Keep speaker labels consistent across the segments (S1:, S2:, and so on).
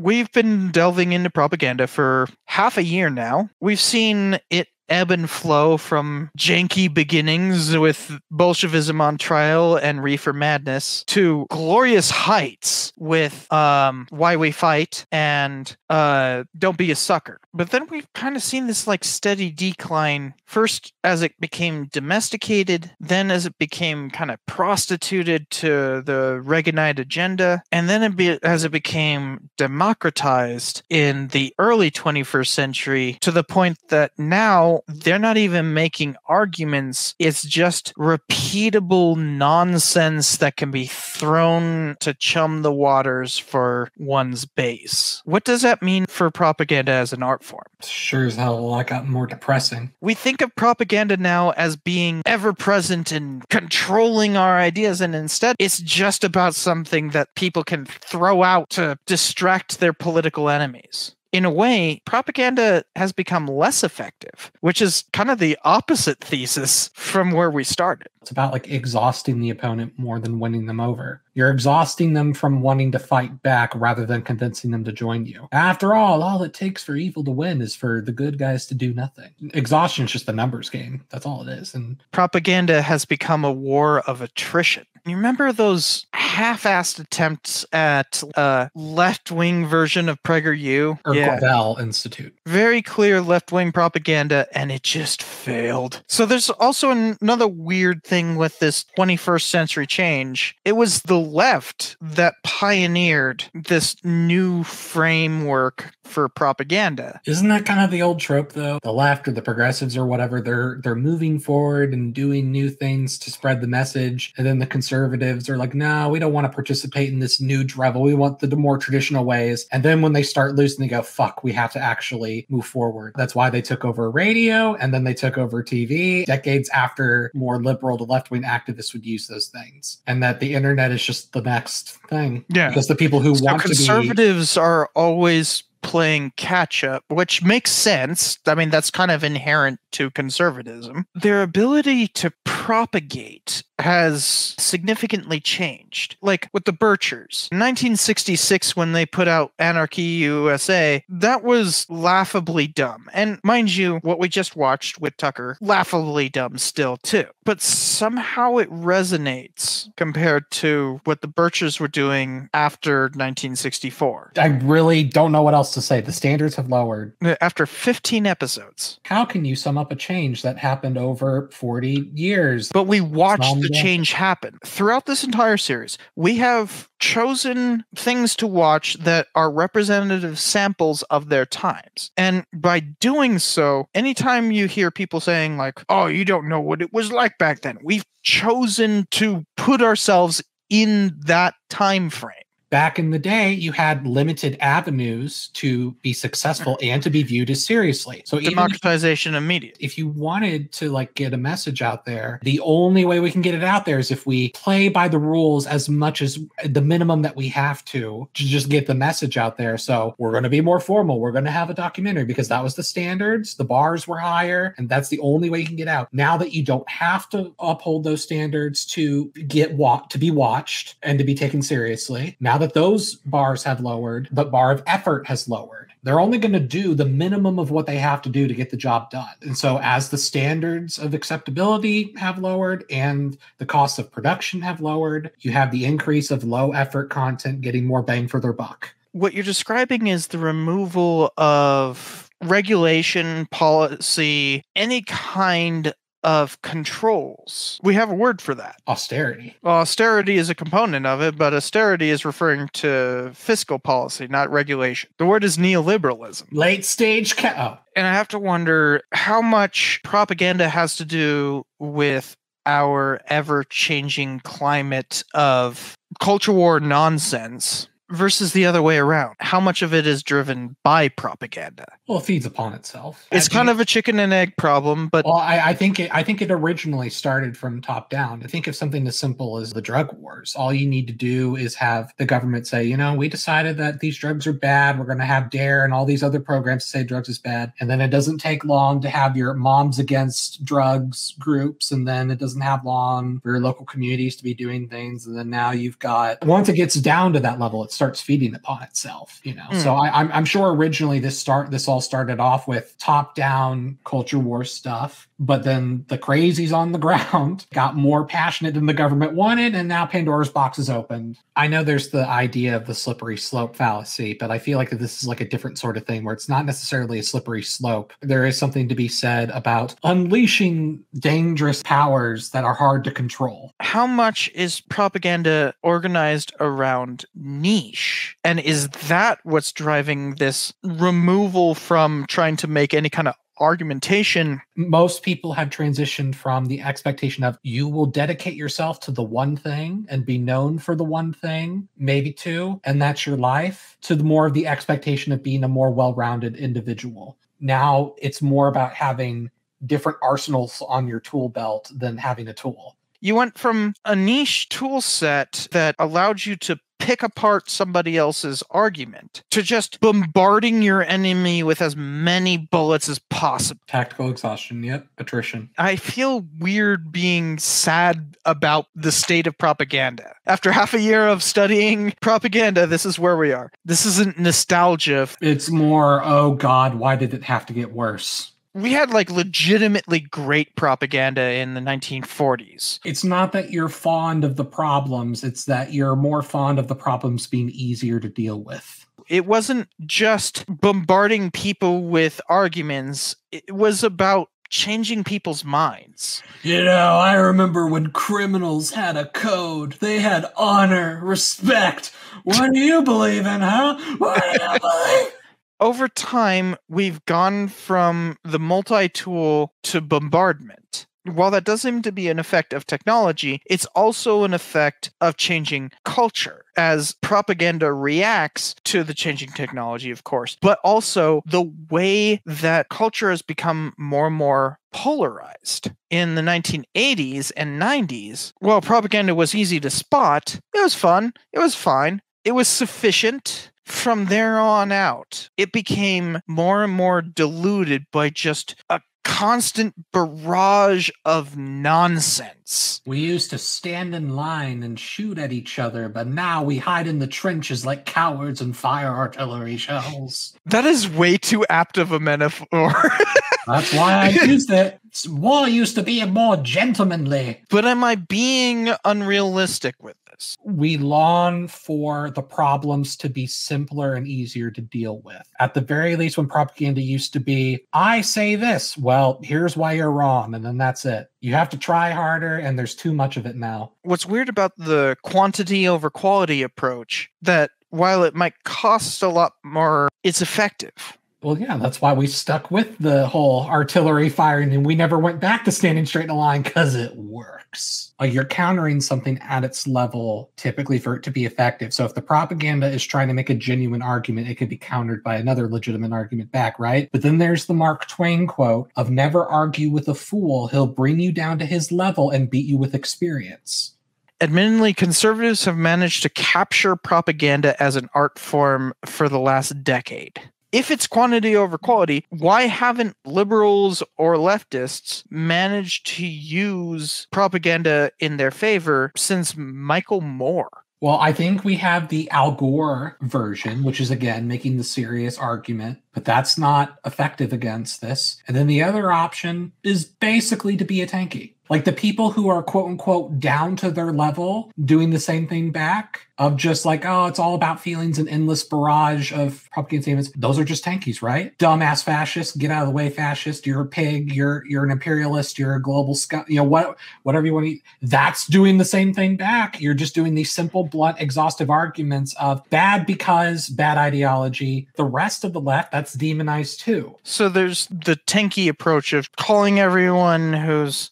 S1: we've been delving into propaganda for half a year now. We've seen it ebb and flow from janky beginnings with Bolshevism on trial and Reefer Madness to glorious heights with um, Why We Fight and uh, Don't Be a Sucker. But then we've kind of seen this like steady decline, first as it became domesticated, then as it became kind of prostituted to the Reaganite agenda, and then it be- as it became democratized in the early 21st century to the point that now they're not even making arguments. It's just repeatable nonsense that can be thrown to chum the waters for one's base. What does that mean for propaganda as an art form?
S2: Sure as hell a lot got more depressing.
S1: We think of propaganda now as being ever present and controlling our ideas, and instead it's just about something that people can throw out to distract their political enemies in a way, propaganda has become less effective, which is kind of the opposite thesis from where we started.
S2: It's about like exhausting the opponent more than winning them over. You're exhausting them from wanting to fight back rather than convincing them to join you. After all, all it takes for evil to win is for the good guys to do nothing. Exhaustion is just a numbers game. That's all it is. And
S1: propaganda has become a war of attrition. You remember those half-assed attempts at a left-wing version of PragerU?
S2: Or yeah. Gravel Institute.
S1: Very clear left-wing propaganda, and it just failed. So there's also another weird thing with this 21st century change. It was the left that pioneered this new framework for propaganda.
S2: Isn't that kind of the old trope though? The left or the progressives or whatever, they're they're moving forward and doing new things to spread the message. And then the conservatives are like, no, we don't want to participate in this new drivel. We want the more traditional ways. And then when they start losing, they go, fuck, we have to actually move forward. That's why they took over radio and then they took over TV decades after more liberal to left wing activists would use those things. And that the internet is just the next thing.
S1: Yeah.
S2: Because the people who
S1: so
S2: want
S1: conservatives
S2: to
S1: be- are always playing catch up, which makes sense. I mean, that's kind of inherent to conservatism. Their ability to propagate has significantly changed. Like with the Birchers, 1966, when they put out Anarchy USA, that was laughably dumb. And mind you, what we just watched with Tucker, laughably dumb still, too. But somehow it resonates compared to what the Birchers were doing after 1964. I
S2: really don't know what else to say. The standards have lowered.
S1: Uh, after 15 episodes.
S2: How can you sum up a change that happened over 40 years?
S1: But we watched the change happen. Throughout this entire series, we have chosen things to watch that are representative samples of their times. And by doing so, anytime you hear people saying, like, oh, you don't know what it was like back then, we've chosen to put ourselves in that time frame
S2: back in the day, you had limited avenues to be successful mm-hmm. and to be viewed as seriously. So
S1: democratization
S2: if,
S1: immediate.
S2: If you wanted to like get a message out there, the only way we can get it out there is if we play by the rules as much as the minimum that we have to to just get the message out there. So we're going to be more formal. We're going to have a documentary because that was the standards. The bars were higher, and that's the only way you can get out. Now that you don't have to uphold those standards to get wa- to be watched and to be taken seriously. Now that those bars have lowered, the bar of effort has lowered. They're only going to do the minimum of what they have to do to get the job done. And so, as the standards of acceptability have lowered and the costs of production have lowered, you have the increase of low effort content getting more bang for their buck.
S1: What you're describing is the removal of regulation, policy, any kind of controls. We have a word for that.
S2: Austerity.
S1: Well, austerity is a component of it, but austerity is referring to fiscal policy, not regulation. The word is neoliberalism.
S2: Late stage ca- oh.
S1: And I have to wonder how much propaganda has to do with our ever changing climate of culture war nonsense versus the other way around? How much of it is driven by propaganda?
S2: Well, it feeds upon itself.
S1: It's kind of a chicken and egg problem, but
S2: well, I, I, think it, I think it originally started from top down. I think of something as simple as the drug wars. All you need to do is have the government say, you know, we decided that these drugs are bad. We're going to have Dare and all these other programs to say drugs is bad, and then it doesn't take long to have your moms against drugs groups, and then it doesn't have long for your local communities to be doing things, and then now you've got once it gets down to that level, it's starts feeding upon itself. You know, mm. so I, I'm I'm sure originally this start this all started off with top down culture war stuff, but then the crazies on the ground got more passionate than the government wanted, and now Pandora's box is opened. I know there's the idea of the slippery slope fallacy, but I feel like this is like a different sort of thing where it's not necessarily a slippery slope. There is something to be said about unleashing dangerous powers that are hard to control.
S1: How much is propaganda organized around niche? And is that what's driving this removal from trying to make any kind of argumentation.
S2: Most people have transitioned from the expectation of you will dedicate yourself to the one thing and be known for the one thing, maybe two, and that's your life, to the more of the expectation of being a more well rounded individual. Now it's more about having different arsenals on your tool belt than having a tool.
S1: You went from a niche tool set that allowed you to pick apart somebody else's argument to just bombarding your enemy with as many bullets as possible.
S2: Tactical exhaustion, yep, attrition.
S1: I feel weird being sad about the state of propaganda. After half a year of studying propaganda, this is where we are. This isn't nostalgia.
S2: It's more, oh God, why did it have to get worse?
S1: We had like legitimately great propaganda in the 1940s.
S2: It's not that you're fond of the problems, it's that you're more fond of the problems being easier to deal with.
S1: It wasn't just bombarding people with arguments, it was about changing people's minds.
S2: You know, I remember when criminals had a code. They had honor, respect. What do you believe in, huh? What do you believe?
S1: Over time, we've gone from the multi tool to bombardment. While that does seem to be an effect of technology, it's also an effect of changing culture as propaganda reacts to the changing technology, of course, but also the way that culture has become more and more polarized. In the 1980s and 90s, while propaganda was easy to spot, it was fun, it was fine, it was sufficient from there on out, it became more and more diluted by just a constant barrage of nonsense.
S2: We used to stand in line and shoot at each other, but now we hide in the trenches like cowards and fire artillery shells.
S1: That is way too apt of a metaphor.
S2: That's why I used it. War used to be more gentlemanly.
S1: But am I being unrealistic with
S2: We long for the problems to be simpler and easier to deal with. At the very least, when propaganda used to be, I say this, well, here's why you're wrong, and then that's it. You have to try harder, and there's too much of it now.
S1: What's weird about the quantity over quality approach that while it might cost a lot more, it's effective.
S2: Well, yeah, that's why we stuck with the whole artillery firing and we never went back to standing straight in a line because it works. Like you're countering something at its level typically for it to be effective. So if the propaganda is trying to make a genuine argument, it could be countered by another legitimate argument back, right? But then there's the Mark Twain quote of never argue with a fool. He'll bring you down to his level and beat you with experience.
S1: Admittedly, conservatives have managed to capture propaganda as an art form for the last decade if it's quantity over quality, why haven't liberals or leftists managed to use propaganda in their favor since Michael Moore?
S2: Well, I think we have the Al Gore version, which is again making the serious argument, but that's not effective against this. And then the other option is basically to be a tanky. Like the people who are quote unquote down to their level doing the same thing back of just like, oh, it's all about feelings and endless barrage of propaganda statements. Those are just tankies, right? Dumbass fascist, get out of the way, fascist. You're a pig. You're you're an imperialist. You're a global scum. You know what? Whatever you want to. Eat. That's doing the same thing back. You're just doing these simple, blunt, exhaustive arguments of bad because bad ideology. The rest of the left, that's demonized too.
S1: So there's the tanky approach of calling everyone who's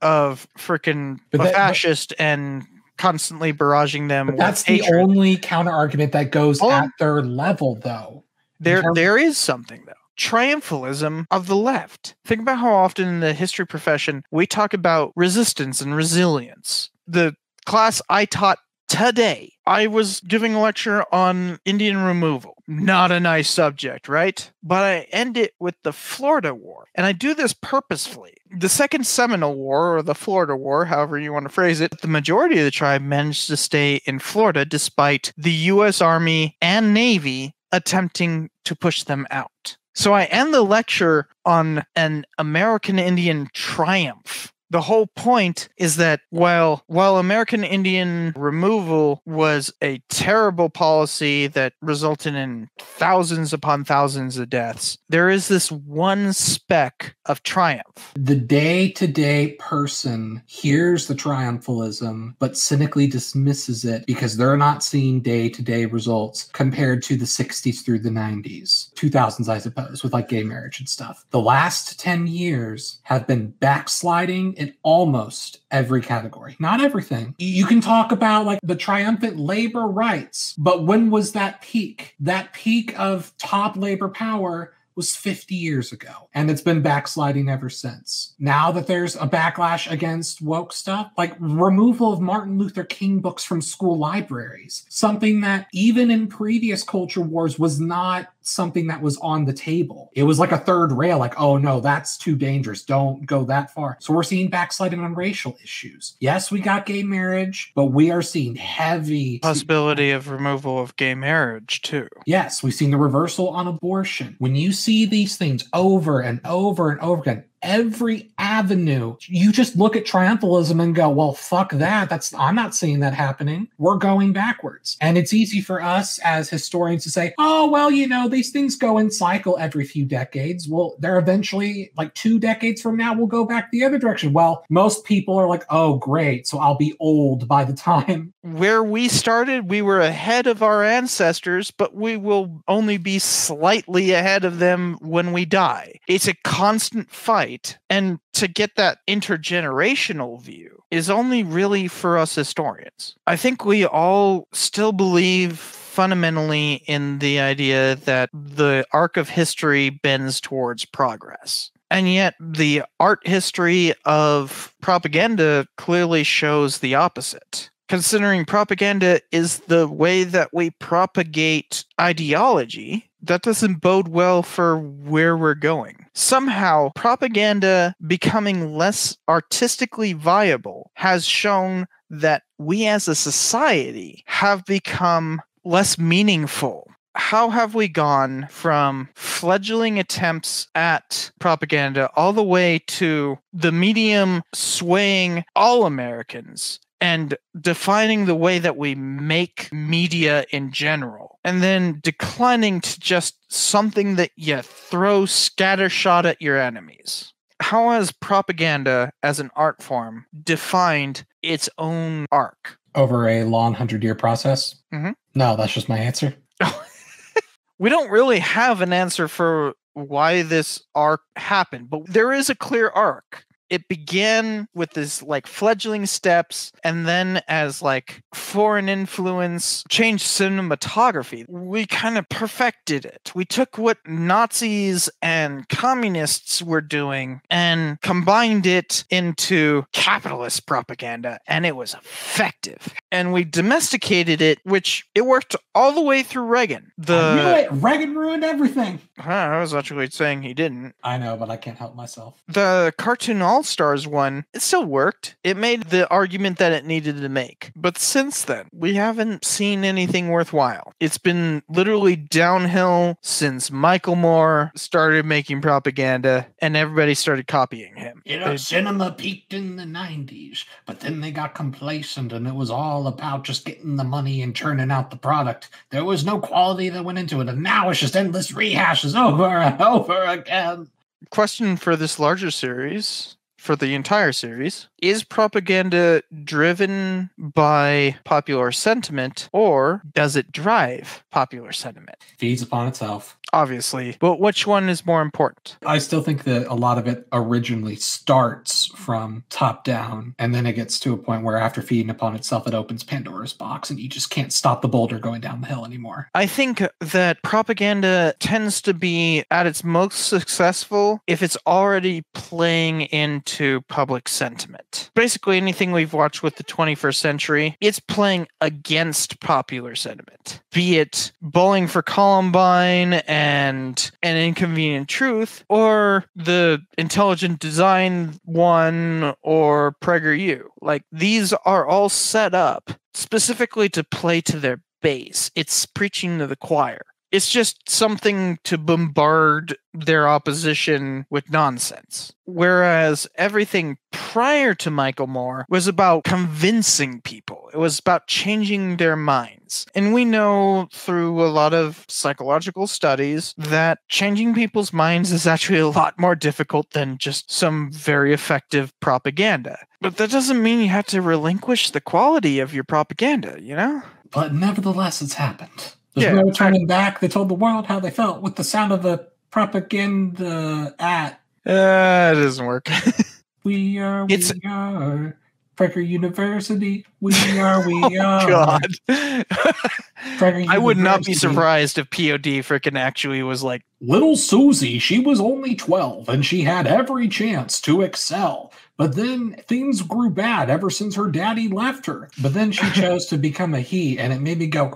S1: of freaking fascist and constantly barraging them.
S2: That's the hatred. only counter argument that goes oh, at their level, though.
S1: There, there is something though. Triumphalism of the left. Think about how often in the history profession we talk about resistance and resilience. The class I taught today. I was giving a lecture on Indian removal. Not a nice subject, right? But I end it with the Florida War. And I do this purposefully. The Second Seminole War, or the Florida War, however you want to phrase it, the majority of the tribe managed to stay in Florida despite the U.S. Army and Navy attempting to push them out. So I end the lecture on an American Indian triumph the whole point is that while while American Indian removal was a terrible policy that resulted in thousands upon thousands of deaths, there is this one speck of triumph.
S2: The day-to-day person hears the triumphalism but cynically dismisses it because they're not seeing day-to-day results compared to the 60s through the 90s, 2000s I suppose, with like gay marriage and stuff. The last 10 years have been backsliding in almost every category. Not everything. You can talk about like the triumphant labor rights, but when was that peak? That peak of top labor power was 50 years ago and it's been backsliding ever since. Now that there's a backlash against woke stuff, like removal of Martin Luther King books from school libraries, something that even in previous culture wars was not something that was on the table. It was like a third rail, like, oh no, that's too dangerous. Don't go that far. So we're seeing backsliding on racial issues. Yes, we got gay marriage, but we are seeing heavy
S1: possibility of removal of gay marriage too.
S2: Yes, we've seen the reversal on abortion. When you see these things over and over and over again, every avenue. You just look at triumphalism and go, well, fuck that. That's I'm not seeing that happening. We're going backwards. And it's easy for us as historians to say, oh, well, you know, these things go in cycle every few decades. Well, they're eventually like two decades from now, we'll go back the other direction. Well, most people are like, oh, great. So I'll be old by the time.
S1: Where we started, we were ahead of our ancestors, but we will only be slightly ahead of them when we die. It's a constant fight right. And to get that intergenerational view is only really for us historians. I think we all still believe fundamentally in the idea that the arc of history bends towards progress. And yet, the art history of propaganda clearly shows the opposite considering propaganda is the way that we propagate ideology, that doesn't bode well for where we're going. Somehow, propaganda becoming less artistically viable has shown that we as a society have become less meaningful. How have we gone from fledgling attempts at propaganda all the way to the medium swaying all Americans and defining the way that we make media in general, and then declining to just something that you throw scattershot at your enemies. How has propaganda as an art form defined its own arc?
S2: Over a long hundred year process?
S1: Mm-hmm.
S2: No, that's just my answer.
S1: we don't really have an answer for why this arc happened, but there is a clear arc it began with this like fledgling steps and then as like foreign influence changed cinematography we kind of perfected it. We took what nazis and communists were doing and combined it into capitalist propaganda and it was effective and we domesticated it which it worked all the way through reagan
S2: the reagan ruined everything
S1: i was actually saying he didn't
S2: i know but i can't help myself
S1: the cartoon all all Stars one, it still worked. It made the argument that it needed to make. But since then, we haven't seen anything worthwhile. It's been literally downhill since Michael Moore started making propaganda and everybody started copying him.
S2: You know, cinema peaked in the 90s, but then they got complacent and it was all about just getting the money and churning out the product. There was no quality that went into it. And now it's just endless rehashes over and over again
S1: question for this larger series for the entire series. Is propaganda driven by popular sentiment or does it drive popular sentiment?
S2: Feeds upon itself.
S1: Obviously. But which one is more important?
S2: I still think that a lot of it originally starts from top down, and then it gets to a point where after feeding upon itself, it opens Pandora's box, and you just can't stop the boulder going down the hill anymore.
S1: I think that propaganda tends to be at its most successful if it's already playing into public sentiment. Basically, anything we've watched with the 21st century, it's playing against popular sentiment, be it Bowling for Columbine and And an Inconvenient Truth, or the Intelligent Design one, or PragerU. Like, these are all set up specifically to play to their base. It's preaching to the choir. It's just something to bombard their opposition with nonsense. Whereas everything prior to Michael Moore was about convincing people, it was about changing their minds. And we know through a lot of psychological studies that changing people's minds is actually a lot more difficult than just some very effective propaganda. But that doesn't mean you have to relinquish the quality of your propaganda, you know?
S2: But nevertheless, it's happened. There's
S1: Yeah,
S2: no turning back. They told the world how they felt with the sound of the propaganda at
S1: Uh, it doesn't work.
S2: We Are, We
S1: It's-
S2: Are, Prager University. We are, we are.
S1: God. I would not be surprised if POD frickin' actually was like,
S2: Little Susie, she was only 12 and she had every chance to excel. But then things grew bad ever since her daddy left her. But then she chose to become a he, and it made me go,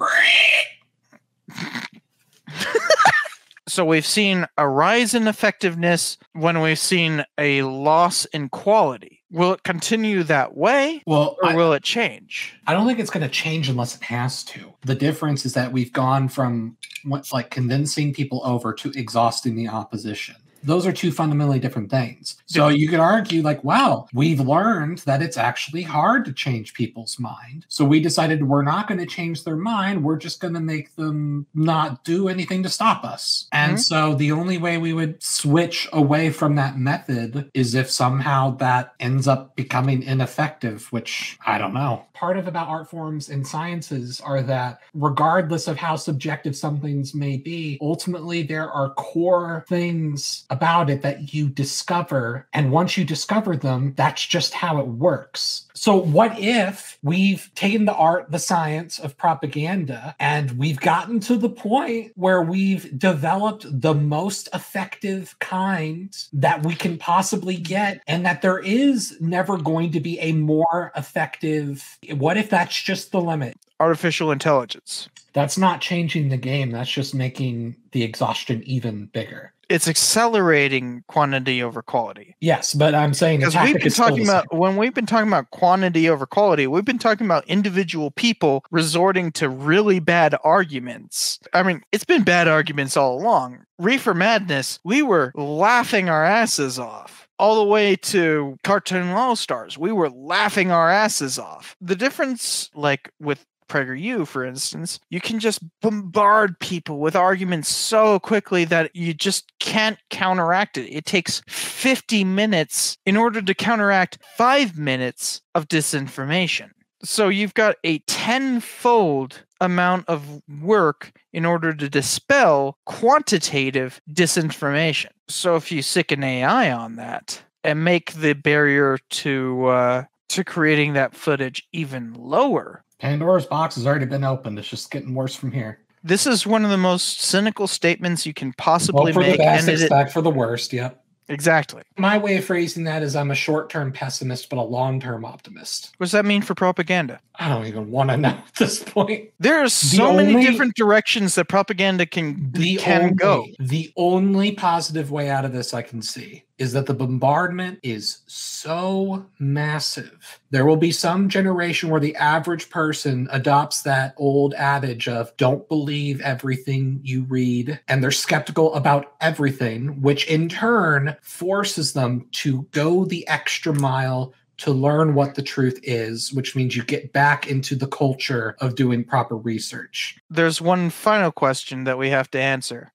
S1: so we've seen a rise in effectiveness when we've seen a loss in quality. Will it continue that way
S2: well,
S1: or
S2: I,
S1: will it change?
S2: I don't think it's going to change unless it has to. The difference is that we've gone from what's like convincing people over to exhausting the opposition. Those are two fundamentally different things. So you could argue, like, wow, we've learned that it's actually hard to change people's mind. So we decided we're not going to change their mind. We're just going to make them not do anything to stop us. And
S1: Mhm.
S2: so the only way we would switch away from that method is if somehow that ends up becoming ineffective, which I don't know. Part of about art forms and sciences are that regardless of how subjective some things may be, ultimately there are core things about it that you discover. And once you discover them, that's just how it works. So, what if we've taken the art, the science of propaganda, and we've gotten to the point where we've developed the most effective kind that we can possibly get, and that there is never going to be a more effective? What if that's just the limit?
S1: Artificial intelligence.
S2: That's not changing the game. That's just making the exhaustion even bigger.
S1: It's accelerating quantity over quality.
S2: Yes, but I'm saying
S1: Because we've been talking about when we've been talking about quantity over quality, we've been talking about individual people resorting to really bad arguments. I mean, it's been bad arguments all along. Reefer Madness, we were laughing our asses off. All the way to Cartoon All Stars, we were laughing our asses off. The difference, like with PragerU, for instance, you can just bombard people with arguments so quickly that you just can't counteract it. It takes 50 minutes in order to counteract five minutes of disinformation. So you've got a tenfold amount of work in order to dispel quantitative disinformation. So if you sick an AI on that and make the barrier to uh, to creating that footage even lower,
S2: Pandora's box has already been opened. It's just getting worse from here.
S1: this is one of the most cynical statements you can possibly
S2: for the
S1: make.
S2: best,
S1: And it,
S2: expect for the worst. Yep.
S1: exactly.
S2: My way of phrasing that is I'm a short term pessimist, but a long term optimist.
S1: What does that mean for propaganda?
S2: I don't even want to know at this point.
S1: There are so many
S2: only-
S1: different directions that propaganda can
S2: The
S1: can
S2: only,
S1: go.
S2: The only positive way out of this I can see is that the bombardment is so massive. There will be some generation where the average person adopts that old adage of don't believe everything you read, and they're skeptical about everything, which in turn forces them to go the extra mile to learn what the truth is, which means you get back into the culture of doing proper research.
S1: There's one final question that we have to answer.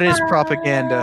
S1: What is propaganda?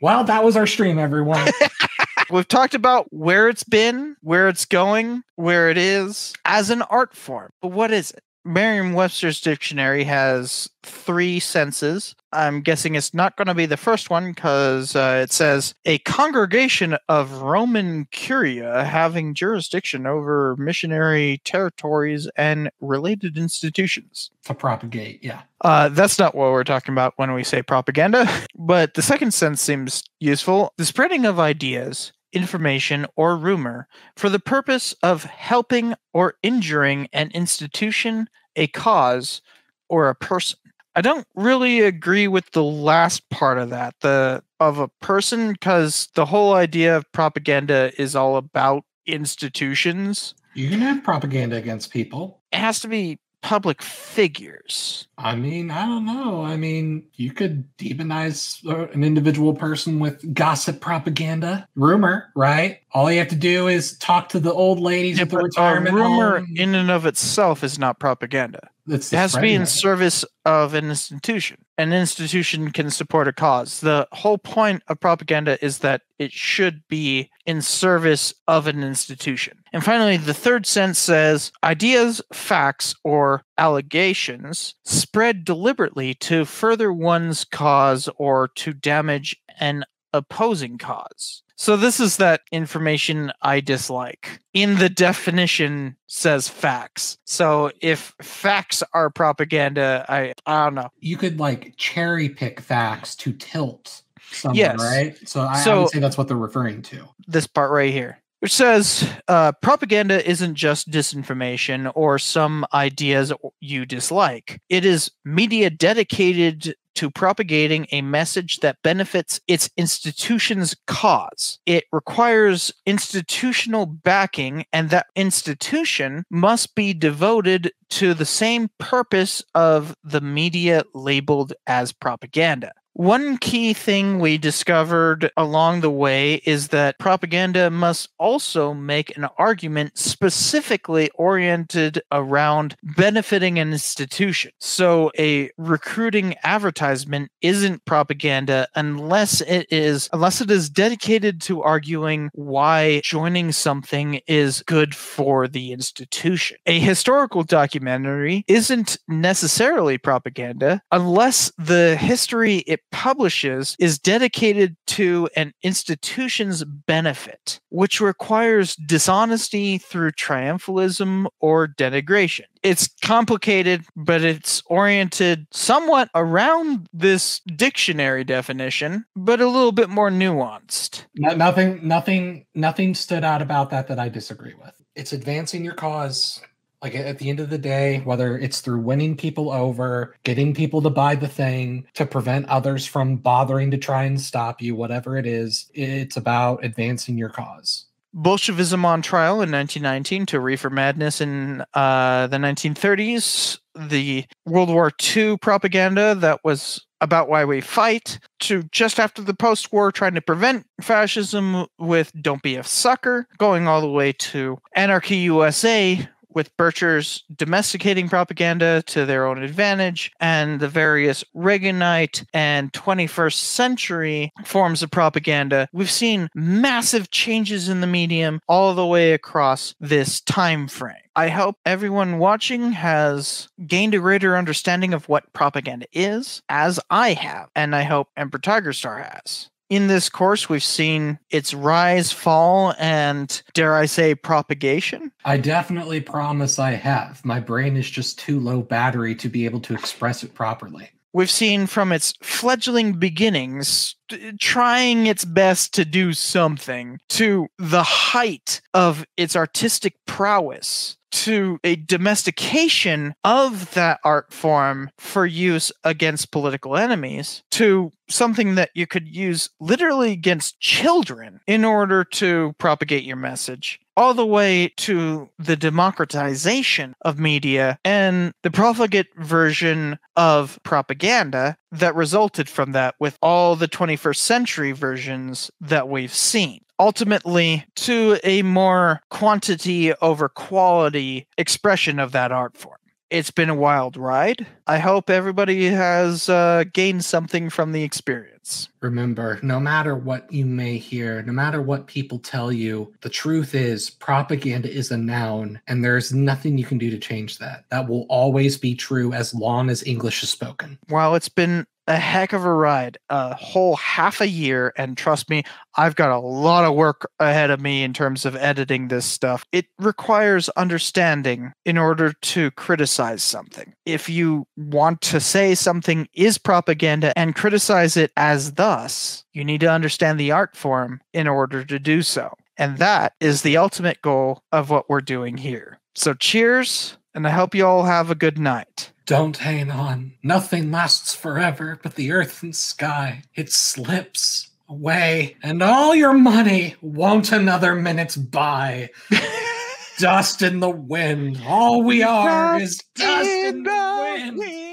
S2: Well, that was our stream, everyone.
S1: We've talked about where it's been, where it's going, where it is as an art form. But what is it? Merriam Webster's dictionary has three senses. I'm guessing it's not going to be the first one because uh, it says a congregation of Roman curia having jurisdiction over missionary territories and related institutions.
S2: to propagate, yeah.
S1: Uh, that's not what we're talking about when we say propaganda, but the second sense seems useful. The spreading of ideas, information, or rumor for the purpose of helping or injuring an institution, a cause, or a person. I don't really agree with the last part of that, the of a person, because the whole idea of propaganda is all about institutions.
S2: You can have propaganda against people.
S1: It has to be public figures.
S2: I mean, I don't know. I mean, you could demonize uh, an individual person with gossip propaganda, rumor, right? All you have to do is talk to the old ladies at the
S1: but a rumor
S2: home.
S1: in and of itself is not propaganda. It has to be in
S2: spreading of it.
S1: service of an institution. An institution can support a cause. The whole point of propaganda is that it should be in service of an institution. And finally, the third sense says ideas, facts, or allegations spread deliberately to further one's cause or to damage an opposing cause. So this is that information I dislike. In the definition says facts. So if facts are propaganda, I I don't know.
S2: You could like cherry pick facts to tilt someone,
S1: Yes.
S2: right? So I, I would say that's what they're referring to.
S1: This part right here. Which says uh, propaganda isn't just disinformation or some ideas you dislike. It is media dedicated to propagating a message that benefits its institution's cause. It requires institutional backing, and that institution must be devoted to the same purpose of the media labeled as propaganda. One key thing we discovered along the way is that propaganda must also make an argument specifically oriented around benefiting an institution. So, a recruiting advertisement isn't propaganda unless it is unless it is dedicated to arguing why joining something is good for the institution. A historical documentary isn't necessarily propaganda unless the history it publishes is dedicated to an institution's benefit, which requires dishonesty through triumphalism or denigration. It's complicated, but it's oriented somewhat around this dictionary definition, but a little bit more nuanced.
S2: No, nothing, nothing, nothing stood out about that that I disagree with. It's advancing your cause. Like at the end of the day, whether it's through winning people over, getting people to buy the thing, to prevent others from bothering to try and stop you, whatever it is, it's about advancing your cause.
S1: Bolshevism on trial in 1919 to reefer madness in uh, the 1930s, the World War II propaganda that was about why we fight, to just after the post war trying to prevent fascism with Don't Be a Sucker, going all the way to Anarchy USA with Birchers domesticating propaganda to their own advantage, and the various Reaganite and 21st century forms of propaganda, we've seen massive changes in the medium all the way across this time frame. I hope everyone watching has gained a greater understanding of what propaganda is, as I have, and I hope Emperor Tiger Star has. In this course, we've seen its rise, fall, and dare I say, propagation.
S2: I definitely promise I have. My brain is just too low battery to be able to express it properly.
S1: We've seen from its fledgling beginnings trying its best to do something to the height of its artistic prowess to a domestication of that art form for use against political enemies to something that you could use literally against children in order to propagate your message all the way to the democratization of media and the profligate version of propaganda that resulted from that with all the 21st century versions that we've seen. Ultimately, to a more quantity over quality expression of that art form. It's been a wild ride. I hope everybody has uh, gained something from the experience.
S2: Remember, no matter what you may hear, no matter what people tell you, the truth is propaganda is a noun, and there's nothing you can do to change that. That will always be true as long as English is spoken.
S1: While it's been a heck of a ride, a whole half a year. And trust me, I've got a lot of work ahead of me in terms of editing this stuff. It requires understanding in order to criticize something. If you want to say something is propaganda and criticize it as thus, you need to understand the art form in order to do so. And that is the ultimate goal of what we're doing here. So, cheers, and I hope you all have a good night.
S2: Don't hang on. Nothing lasts forever but the earth and sky. It slips away, and all your money won't another minute buy. dust in the wind. All we are
S1: Dust
S2: is dust in
S1: the
S2: wind.
S1: wind.